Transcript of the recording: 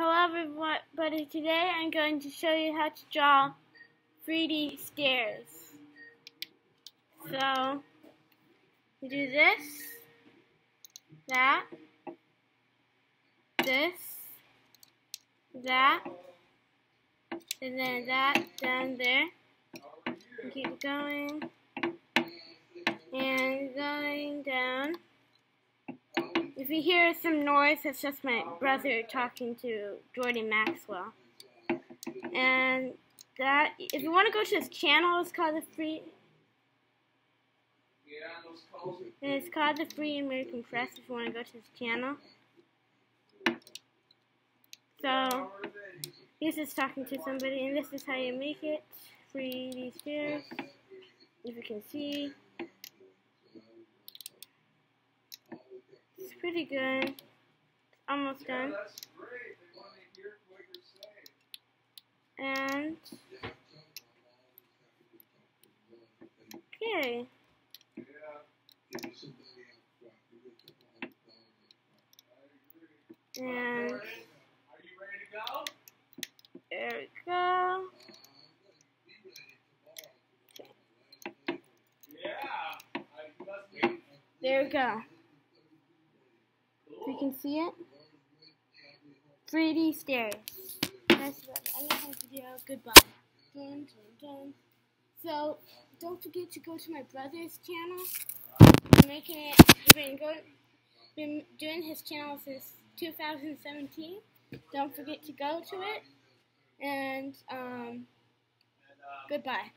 Hello everybody, today I'm going to show you how to draw 3D stairs. So, you do this, that, this, that, and then that down there. And keep going, If you hear some noise, it's just my brother talking to Jordan Maxwell. And that, if you want to go to his channel, it's called the Free. It's called the Free American Press. If you want to go to his channel. So he's just talking to somebody, and this is how you make it. Free these stairs, if you can see. Pretty good. Almost done. And okay. And there we go. There we go can see it. 3D stairs. That's what I. Goodbye. Dun, dun, dun. So, don't forget to go to my brother's channel. Making it, been, going, been doing his channel since 2017. Don't forget to go to it. And, um, goodbye.